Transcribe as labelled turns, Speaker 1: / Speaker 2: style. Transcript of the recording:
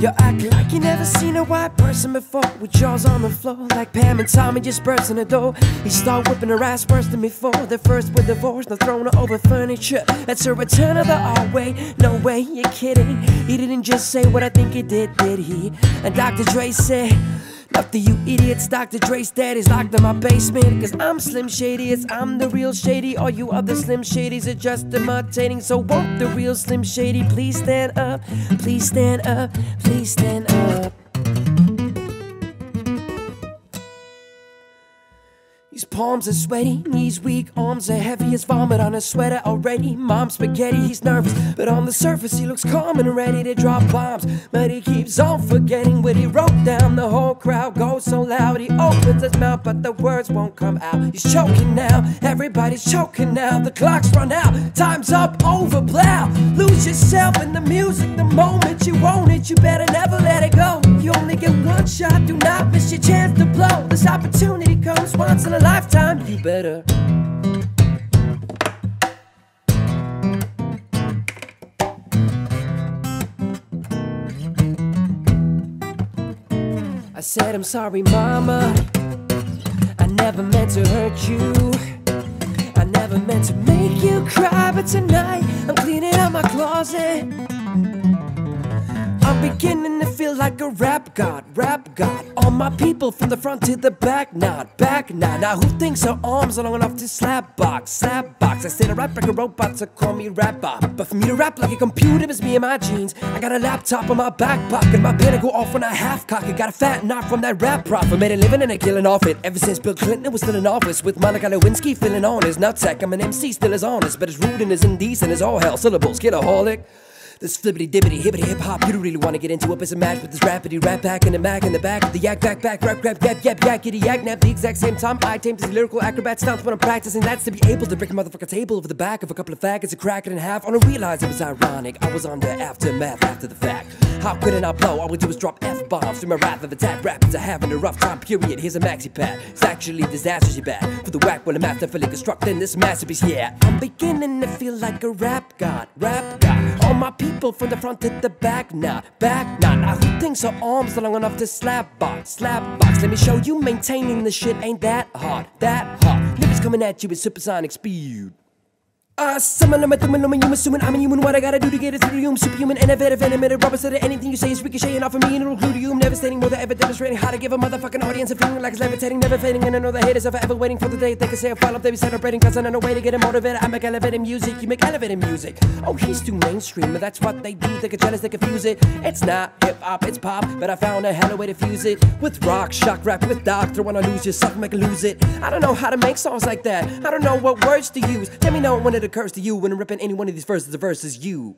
Speaker 1: You act like you never seen a white person before. With jaws on the floor like Pam and Tommy just bursting the door. He start whipping her ass worse than before. The first with divorce, now throwing her over furniture. That's a return of the old way, no way, you're kidding. He didn't just say what I think he did, did he? And Dr. Dre said to you idiots, Dr. Dre's dad is locked in my basement. Cause I'm Slim Shady, it's I'm the real Shady. All you other Slim Shadys are just imitating. So won't the real Slim Shady please stand up? Please stand up, please stand up. His palms are sweaty, knees weak, arms are heavy as vomit on a sweater already. Mom's spaghetti, he's nervous, but on the surface he looks calm and ready to drop bombs. But he keeps on forgetting what he wrote down. The whole crowd goes so loud, he opens his mouth, but the words won't come out. He's choking now, everybody's choking now. The clock's run out, time's up, over, blow. Lose yourself in the music the moment you own it. You better better. I said, I'm sorry, mama. I never meant to hurt you. I never meant to make you cry, but tonight I'm cleaning out my closet. Beginning to feel like a rap god, rap god. All my people from the front to the back, not back now. Now who thinks her arms are long enough to slap box, slap box? I said I rap like a robot, so call me rap bot. But for me to rap like a computer is me and my jeans. I got a laptop in my back pocket, my pen go off when I half cock it. Got a fat knock from that rap profit, made a living and a killing off it. Ever since Bill Clinton was still in office, with Monica Lewinsky filling on his nutsack. I'm an MC, still as honest, but as rude and as indecent as all hell. Syllables, killaholic. This flippity dibbity hibbity hip hop, you don't really wanna get into it, it's a match with this rapidity rap back in the back in the back of the yak back back rap rap yap yap yackity yak nap the exact same time I tamed these lyrical acrobat stunts when I'm practicing that's to be able to break a motherfucker table over the back of a couple of faggots and crack it in half. On to realize it was ironic, I was on the aftermath after the fact. How could it not blow? All we do is drop F bombs through my wrath of attack. Rappers are having a rough time, period. Here's a maxi pad. It's actually disastrously bad. For the whack when I'm masterfully constructing this masterpiece, yeah. I'm beginning to feel like a rap god, rap god. All my people from the front to the back now, back now. Now who thinks her arms are long enough to slap box, slap box? Let me show you maintaining the shit ain't that hard, that hard. Niggas coming at you with supersonic speed. Uh, someone I'm a thumbing, I'm assuming I'm a human. What I gotta do to get it through you? I'm superhuman, innovative, animated, rubber said anything you say is ricocheting off of me and it'll glue to you. I'm devastating, more than ever demonstrating how to give a motherfucking audience a feeling like it's levitating, never fading. And I know the haters are forever waiting for the day they can say a follow up, they be celebrating. Cause I know no way to get it motivated. I make elevated music, you make elevated music. Oh, he's too mainstream, but that's what they do. They get jealous, they confuse it. It's not hip hop, it's pop, but I found a hell of a way to fuse it with rock, shock rap, with doctor. When I lose yourself, make a lose it. I don't know how to make songs like that. I don't know what words to use. Let me know when it occurs to you when I'm ripping any one of these verses. The verse is you.